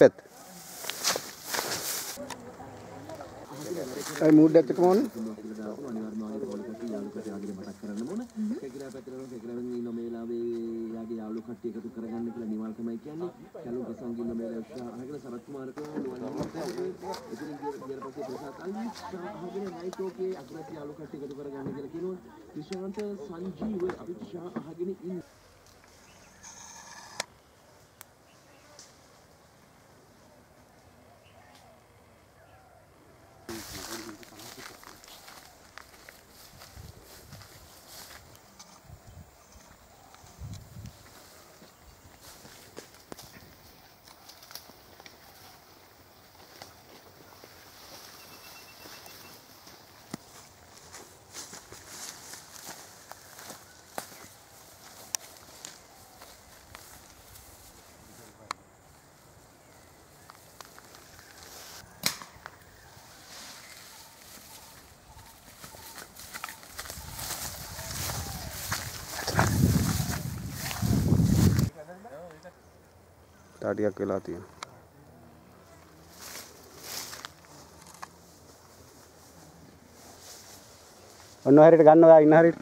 පැත් අයි mood එකක් මොන යාගේ යාලු කට්ටිය එකතු කරගන්න කියලා නිවල් තමයි කියන්නේ. කැලුම් ප්‍රසංගින්න මේ උත්සාහ අහගෙන සරත් කුමාරකෝ නිවල් එතන ගිය පස්සේ ප්‍රසාද් අලි අහගෙන නයිට් ඕකේ අග්‍රත් යාලු කට්ටිය එකතු කරගන්න කියලා කියනවා. ක්‍රිෂාන්ත සංජීව අවිත් ෂා අහගෙන ඉන්න टाटिया कहलाती है इनहेरिट गन है इनहेरिट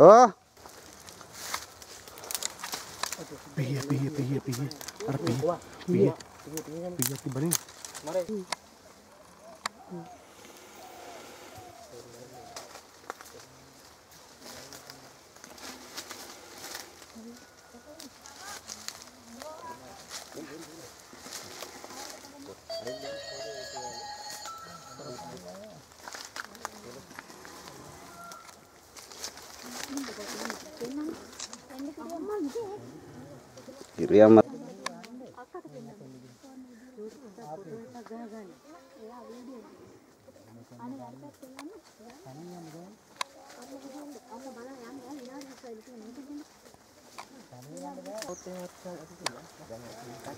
ओ पिए पिए पिए पिए अरे पिए पिए पिए पिए बनी मारे ඉරියම්ම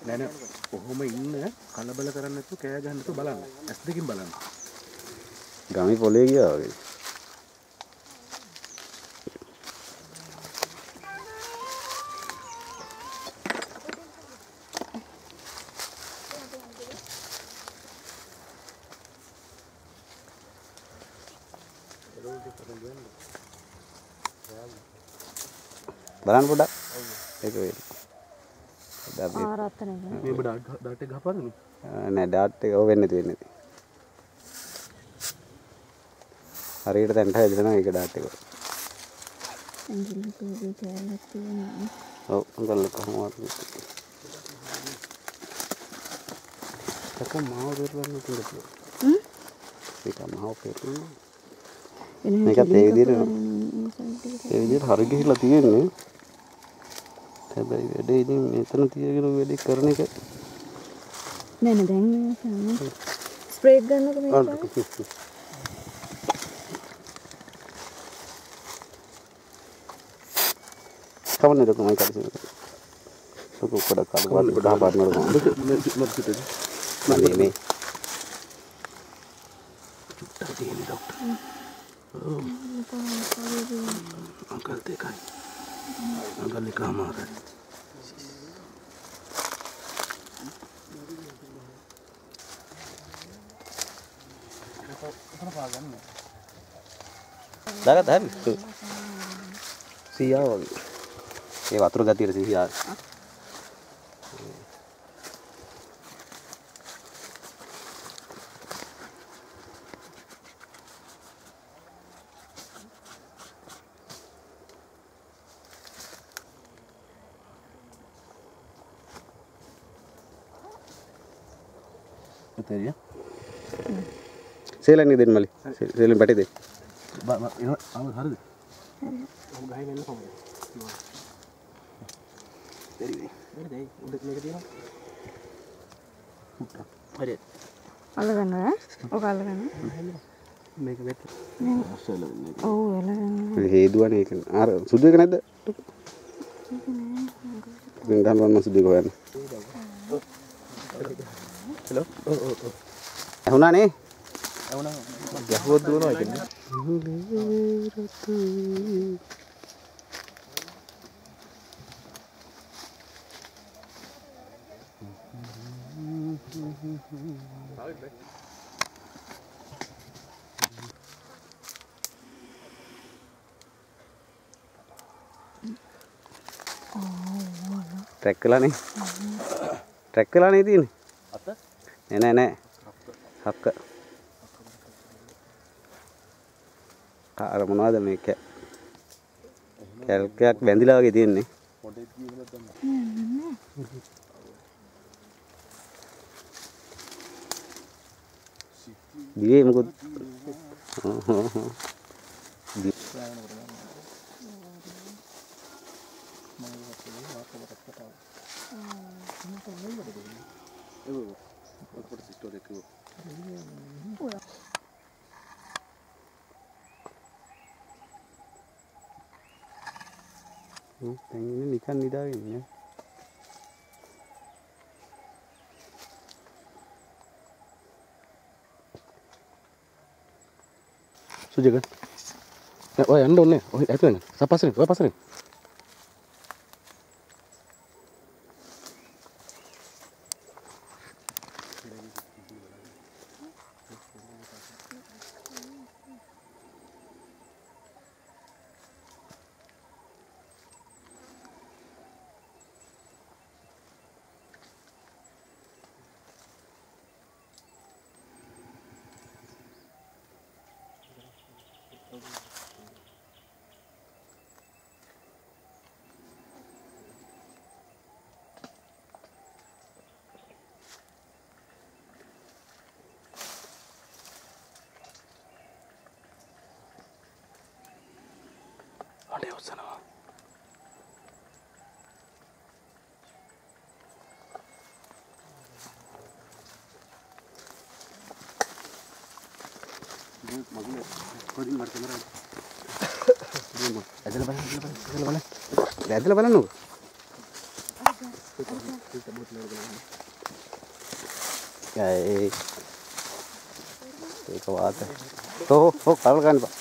නෑ නෑ. කොහොම ඉන්න කලබල කරන්න නැතුව කෑ ගන්න නැතුව බලන්න. ඇස් දෙකින් බලන්න. ගමි පොලේ ගියා වගේ බලන්න පොඩ්ඩක් ඒක එක ගහපාරනේ නෑ ඩාට් එක ඔව වෙන්නේ වෙන්නේ. හරියට තැන්ට හැදෙනවා ඒක ඩාට් එක. ඔව් අඟල්ල කොහොමද? ඒක මාව දෙරවන්න. හ්ම්? ඒක මාව පෙරන්නේ. මේකත් ඒ විදිහට ඒ විදිහට හරි ගිහිල්ලා තියෙන්නේ. හැබැයි වැඩේ ඉතින් මෙතන තියගෙන වැඩේ කරන එක. නෑ නෑ දැන් මේ ස්ප්‍රේ ගන්නකො මේක කවන්නේ. ලොකු කොට කඩ වාට ගහ පාට නරක. මත් පිටේ මන්නේ මේ චුට්ටක් තියෙන ડોක්ටර් අංකල් දෙකයි අංකල් එක අමාරයි දාගත්ත හරි. සීයා වගේ. ඒ වතුර ගතියට සීයා. උතරිය සේලන් දෙන්න මලි. සේලන් පැටි දෙන්න. බා බා එන ආව හරිද? ඔබ ගහගෙන එන්න කොහොමද දෙරි වෙයි දෙයි උඩ මේක හලෝ ඇහුණනේ? ගැහුවොත් දුවනවා එක ට්‍රැක් කලානේ ට්‍රැක් කලානේ තියෙන්නේ? නෑ නෑ නෑ හක්ක අර මොනවද මේ කැ කැල්කයක් බැඳිලා වගේ තියෙන්නේ por esa historia que hubo. Hola. No, tengo ni. Sudah kan? Oh, anda mana? Oh, itu kan? Saya pasirin, saya pasirin. れをさなマグネット කොහොමද මට කැමරා ඇදලා බලන්න ඇදලා බලන්න ඇදලා බලන්නකෝ ඒ ඒක වාත ඕ ඕ කල් ගන්න බා